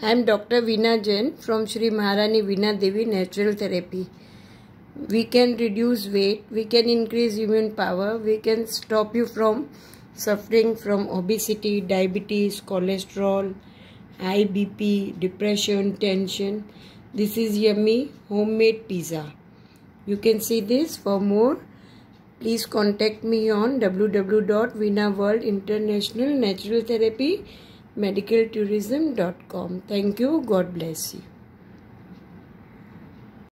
I am Dr. Veena Jain from Sri Maharani Veena Devi Natural Therapy. We can reduce weight, we can increase immune power, we can stop you from suffering from obesity, diabetes, cholesterol, high BP, depression, tension. This is yummy homemade pizza. You can see this for more. Please contact me on www.veenaworldinternationalnaturaltherapy medicaltourism.com. Thank you. God bless you.